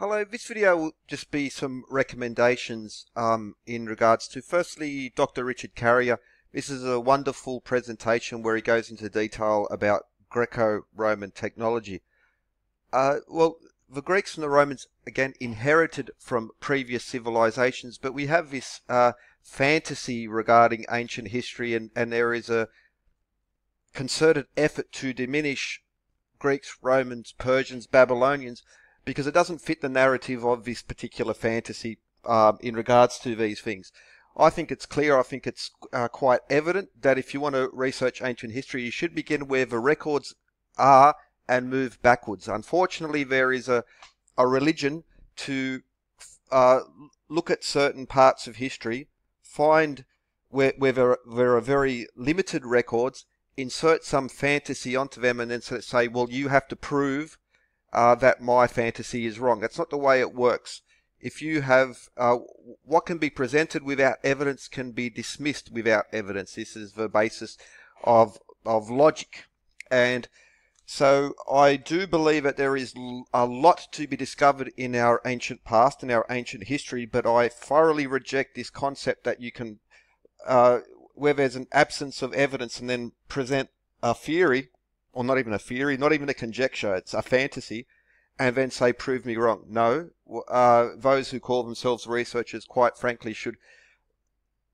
Hello, this video will just be some recommendations um, in regards to firstly Dr. Richard Carrier. This is a wonderful presentation where he goes into detail about Greco-Roman technology. Uh, well, the Greeks and the Romans again inherited from previous civilizations, but we have this uh, fantasy regarding ancient history, and, and there is a concerted effort to diminish Greeks, Romans, Persians, Babylonians because it doesn't fit the narrative of this particular fantasy um, in regards to these things. I think it's clear, I think it's uh, quite evident that if you want to research ancient history, you should begin where the records are and move backwards. Unfortunately, there is a, a religion to uh, look at certain parts of history, find where, where there, are, there are very limited records, insert some fantasy onto them, and then say, well, you have to prove uh, that my fantasy is wrong. That's not the way it works. If you have uh, what can be presented without evidence can be dismissed without evidence. This is the basis of of logic, and so I do believe that there is a lot to be discovered in our ancient past, in our ancient history. But I thoroughly reject this concept that you can, uh, where there's an absence of evidence, and then present a theory or not even a theory, not even a conjecture, it's a fantasy, and then say, prove me wrong. No, uh, those who call themselves researchers, quite frankly, should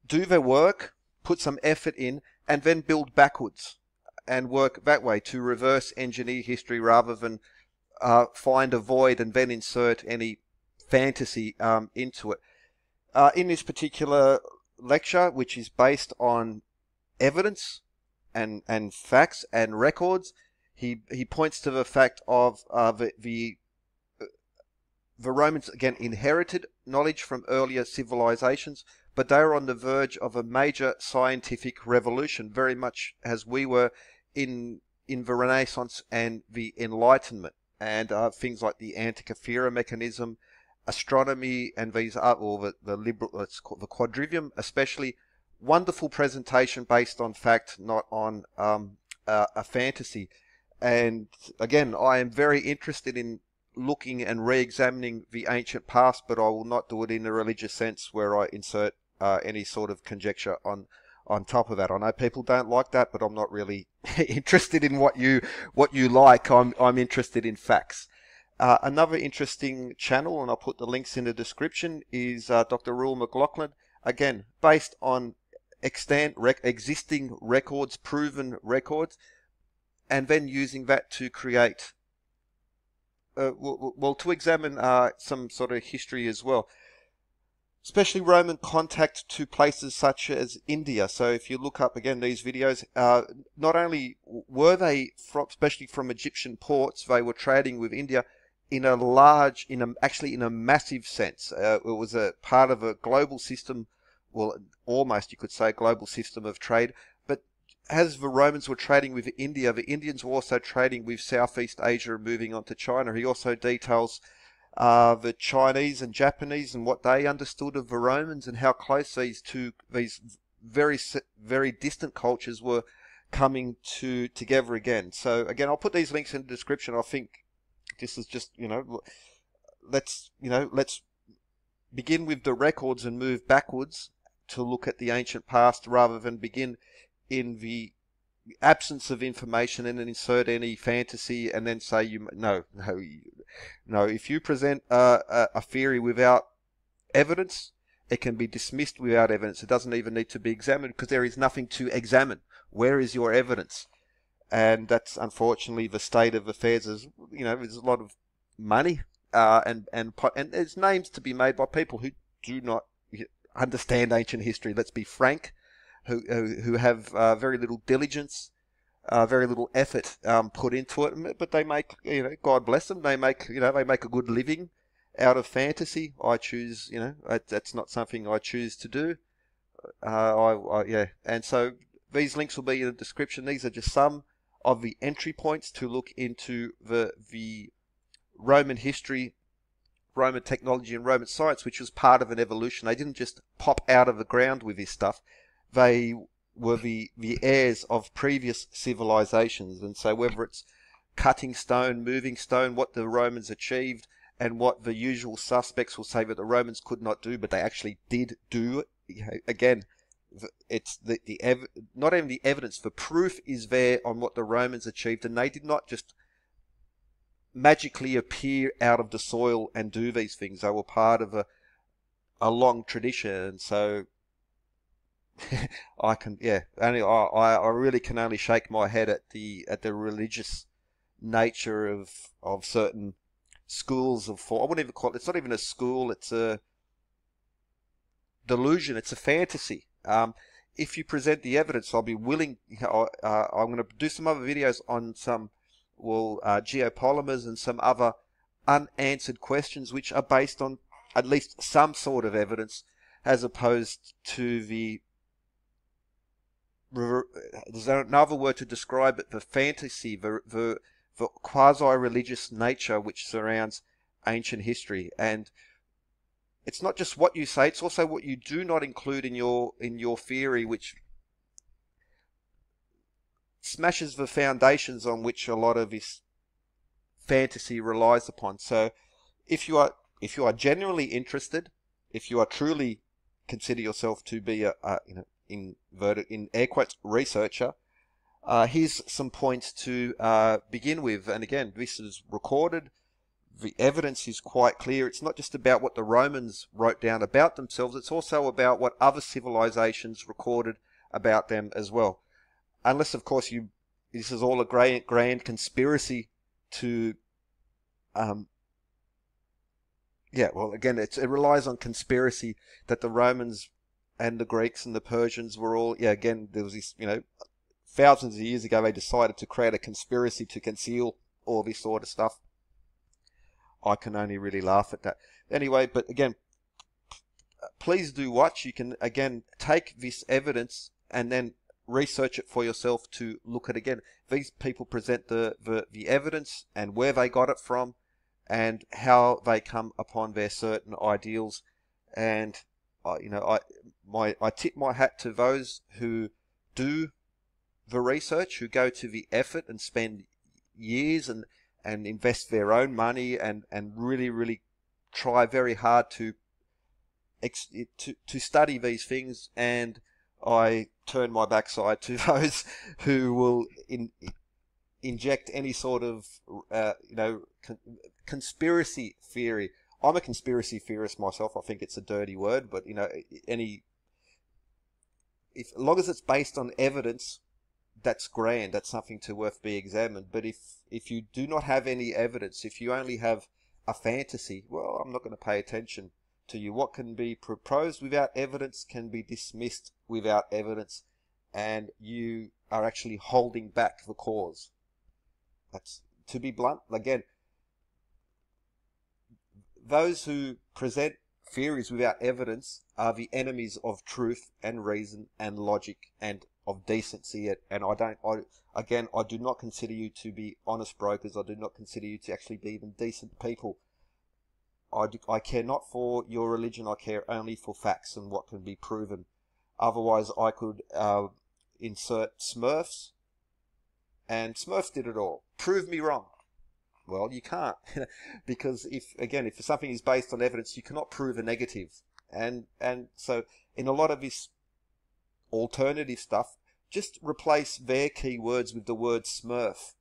do their work, put some effort in, and then build backwards and work that way to reverse engineer history rather than uh, find a void and then insert any fantasy um, into it. Uh, in this particular lecture, which is based on evidence, and and facts and records. He he points to the fact of uh, the, the the Romans again inherited knowledge from earlier civilizations, but they were on the verge of a major scientific revolution, very much as we were in in the Renaissance and the Enlightenment, and uh, things like the Antikythera mechanism, astronomy, and these are all the the liberal let's the quadrivium, especially wonderful presentation based on fact, not on um, a fantasy. And again, I am very interested in looking and re-examining the ancient past, but I will not do it in a religious sense where I insert uh, any sort of conjecture on on top of that. I know people don't like that, but I'm not really interested in what you what you like. I'm I'm interested in facts. Uh, another interesting channel, and I'll put the links in the description, is uh, Dr. Raoul McLaughlin. Again, based on extant rec- existing records, proven records, and then using that to create, uh, well, to examine uh, some sort of history as well. Especially Roman contact to places such as India. So if you look up again these videos, uh, not only were they, from, especially from Egyptian ports, they were trading with India in a large, in a, actually in a massive sense. Uh, it was a part of a global system well, almost you could say, global system of trade. But as the Romans were trading with India, the Indians were also trading with Southeast Asia and moving on to China. He also details uh, the Chinese and Japanese and what they understood of the Romans and how close these two, these very, very distant cultures were coming to together again. So again, I'll put these links in the description. I think this is just, you know, let's, you know, let's begin with the records and move backwards to look at the ancient past rather than begin in the absence of information and then insert any fantasy and then say you no no no. If you present a, a, theory without evidence it can be dismissed without evidence. It doesn't even need to be examined because there is nothing to examine. Where is your evidence? And that's unfortunately the state of affairs is you know there's a lot of money uh, and and and there's names to be made by people who do not understand ancient history. Let's be frank, who who have uh, very little diligence, uh, very little effort um, put into it. But they make, you know, God bless them. They make, you know, they make a good living out of fantasy. I choose, you know, that's not something I choose to do. Uh, I, I, yeah, and so these links will be in the description. These are just some of the entry points to look into the the Roman history Roman technology and Roman science, which was part of an evolution. They didn't just pop out of the ground with this stuff. They were the, the heirs of previous civilizations. And so whether it's cutting stone, moving stone, what the Romans achieved, and what the usual suspects will say that the Romans could not do, but they actually did do. Again, it's the, the ev- not even the evidence, the proof is there on what the Romans achieved, and they did not just magically appear out of the soil and do these things. They were part of a a long tradition, and so I can yeah only I, I really can only shake my head at the at the religious nature of of certain schools of thought. I wouldn't even call it. It's not even a school. It's a delusion. It's a fantasy. Um, if you present the evidence, I'll be willing. Uh, I'm going to do some other videos on some well uh, geopolymers and some other unanswered questions which are based on at least some sort of evidence, as opposed to the there's another word to describe it the fantasy the, the, the quasi-religious nature which surrounds ancient history. And it's not just what you say; it's also what you do not include in your in your theory, which smashes the foundations on which a lot of this fantasy relies upon. So, if you are if you are genuinely interested, if you are truly consider yourself to be a, a you know in in air quotes researcher, uh, here's some points to uh, begin with. And again, this is recorded the evidence is quite clear. It's not just about what the Romans wrote down about themselves, it's also about what other civilizations recorded about them as well. Unless, of course, you this is all a grand, grand conspiracy to, um, yeah, well, again, it relies on conspiracy that the Romans and the Greeks and the Persians were all, yeah, again, there was this, you know, thousands of years ago, they decided to create a conspiracy to conceal all this sort of stuff. I can only really laugh at that. Anyway, but again, please do watch. You can again take this evidence and then research it for yourself to look at again. These people present the, the, the evidence and where they got it from and how they come upon their certain ideals. And uh, you know, I my I tip my hat to those who do the research, who go to the effort and spend years and and invest their own money and, and really, really try very hard to, to, to study these things. And I turn my backside to those who will in, inject any sort of, uh, you know, con- conspiracy theory. I'm a conspiracy theorist myself. I think it's a dirty word, but you know, any, if, as long as it's based on evidence that's grand. That's something to worth be examined. But if if you do not have any evidence, if you only have a fantasy, well, I'm not going to pay attention to you. What can be proposed without evidence can be dismissed without evidence, and you are actually holding back the cause. That's to be blunt. Again, those who present theories without evidence are the enemies of truth and reason and logic and of decency and I don't I again I do not consider you to be honest brokers I do not consider you to actually be even decent people I, I care not for your religion I care only for facts and what can be proven otherwise I could uh, insert Smurfs and Smurfs did it all prove me wrong well you can't because if again if something is based on evidence you cannot prove a negative. and and so in a lot of this alternative stuff, just replace their keywords with the word Smurf.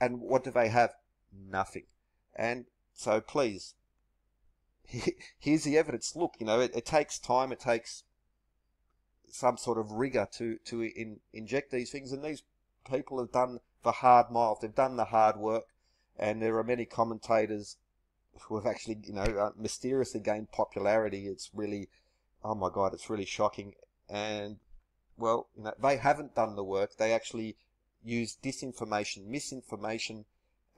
And what do they have? Nothing. And so please, here's the evidence. Look, you know, it, it takes time, it takes some sort of rigor to, to in, inject these things. And these people have done the hard miles, they've done the hard work. And there are many commentators who have actually, you know, uh, mysteriously gained popularity. It's really, oh my God, it's really shocking and well, you know, they haven't done the work. They actually use disinformation, misinformation,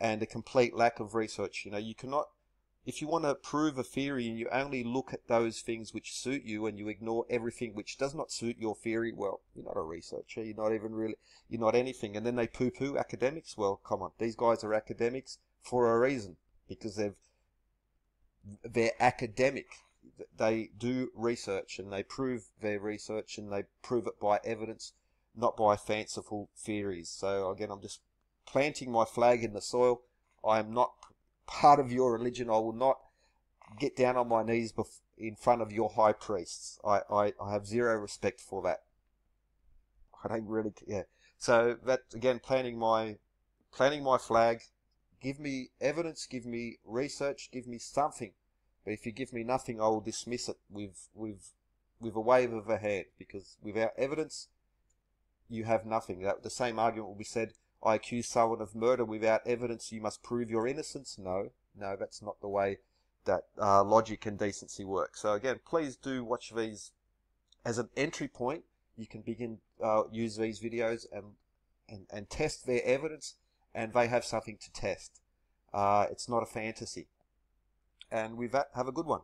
and a complete lack of research. You know, you cannot, if you want to prove a theory and you only look at those things which suit you and you ignore everything which does not suit your theory, well, you're not a researcher. You're not even really, you're not anything. And then they poo-poo academics. Well, come on, these guys are academics for a reason because they've, they're academic they do research and they prove their research and they prove it by evidence, not by fanciful theories. So again, I'm just planting my flag in the soil. I am not part of your religion. I will not get down on my knees in front of your high priests. I, I, I have zero respect for that. I don't really, yeah. So that again, planting my, planting my flag. Give me evidence, give me research, give me something. But if you give me nothing, I will dismiss it with, with, with a wave of a hand because without evidence, you have nothing. That, the same argument will be said, I accuse someone of murder without evidence, you must prove your innocence. No, no, that's not the way that uh, logic and decency work. So again, please do watch these as an entry point. You can begin uh, use these videos and, and and test their evidence, and they have something to test. Uh, it's not a fantasy. And with that, have a good one.